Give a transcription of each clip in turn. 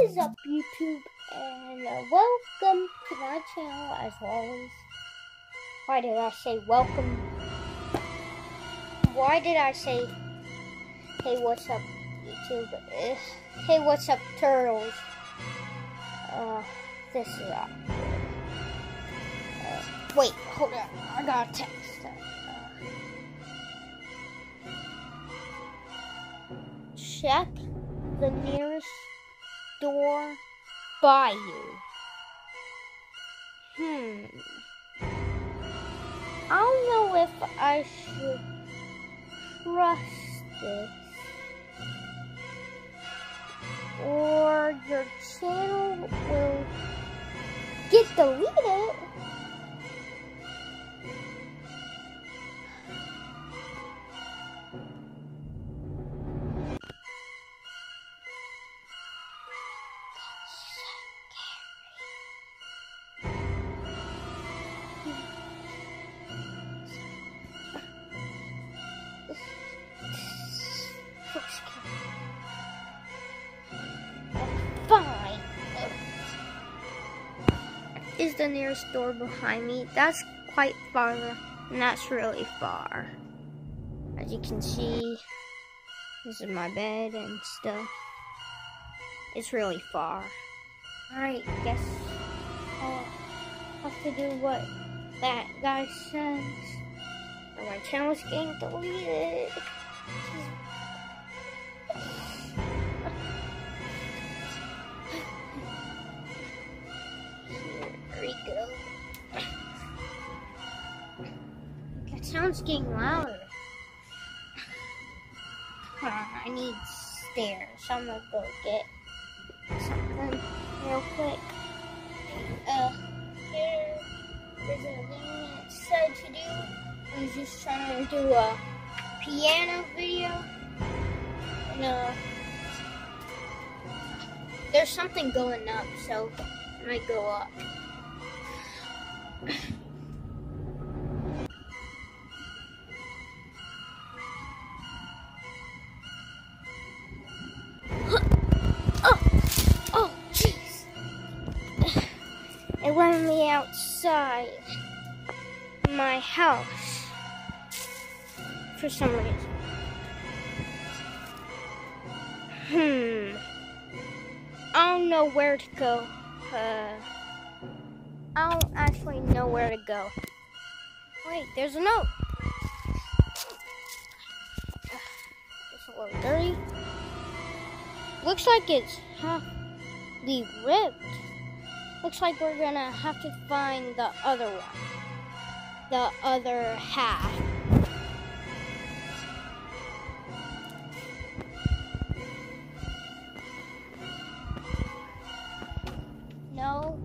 What is up, YouTube? And uh, welcome to my channel, as always. Why did I say welcome? Why did I say, hey, what's up, YouTube? Uh, hey, what's up, turtles? Uh, this is. Uh, wait, hold on. I got a text. Uh, check the nearest door by you. Hmm. I don't know if I should trust this. Or your channel will get deleted. The nearest door behind me? That's quite far, and that's really far. As you can see, this is my bed and stuff. It's really far. Alright, guess I'll have to do what that guy says. Or my channel's getting deleted. Sound's getting louder. On, I need stairs. I'm gonna go get something real quick. Uh, here is a thing that said to do. I was just trying to do a piano video. And, uh, there's something going up, so I might go up. It let me outside my house for some reason. Hmm. I don't know where to go. Uh, I don't actually know where to go. Wait, there's a note. It's a little dirty. Looks like it's halfly ripped. Looks like we're gonna have to find the other one. The other half. No.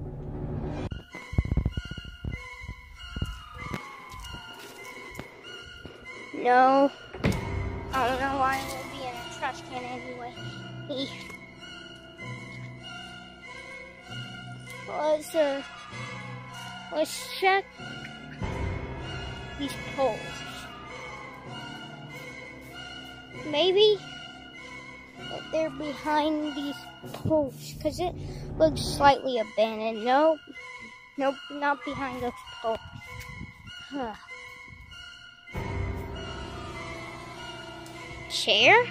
No. I don't know why it would be in a trash can anyway. Let's uh, let's check these poles. Maybe they're behind these poles because it looks slightly abandoned. Nope, nope, not behind those poles. Huh. Chair?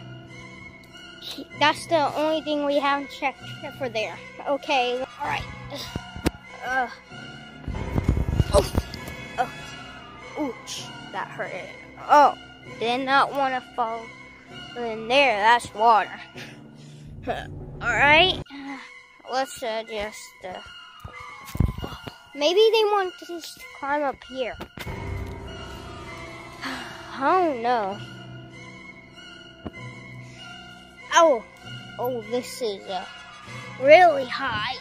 That's the only thing we haven't checked for there. Okay, alright. Uh, oh, oh, ouch, that hurt. Oh, did not want to fall in there. That's water. alright, let's uh, just, uh, maybe they want to just climb up here. I don't know. Oh, oh, this is uh, really high.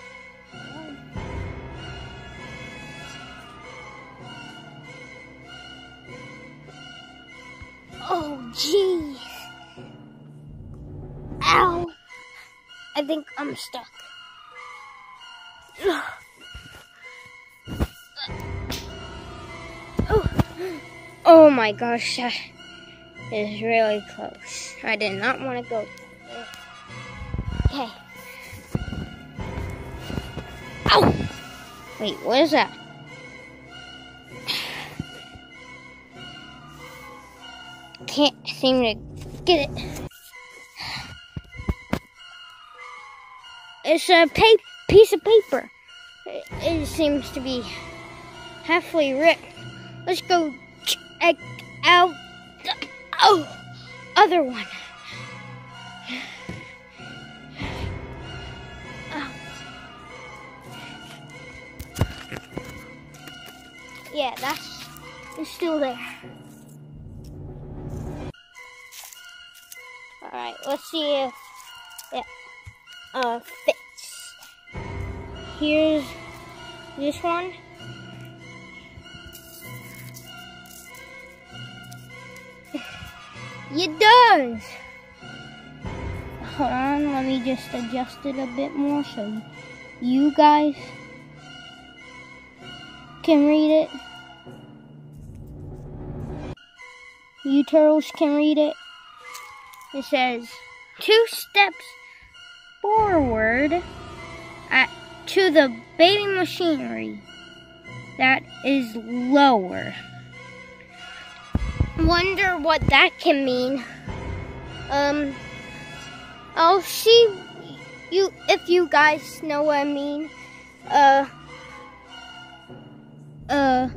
Jeez. Ow. I think I'm stuck. Oh, oh my gosh, that is really close. I did not want to go Okay. Oh! Wait, what is that? Can't seem to get it. It's a piece of paper. It, it seems to be halfway ripped. Let's go check out the oh, other one. Oh. Yeah, that's it's still there. Alright, let's see if it uh, fits. Here's this one. It does. Hold on, let me just adjust it a bit more so you guys can read it. You turtles can read it. It says, two steps forward at, to the baby machinery that is lower. Wonder what that can mean. Um, I'll see you if you guys know what I mean. Uh, uh,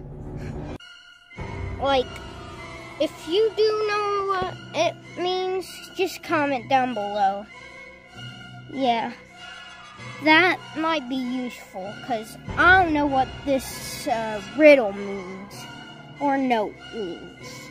like, if you do know what it means, just comment down below. Yeah, that might be useful because I don't know what this uh, riddle means or note means.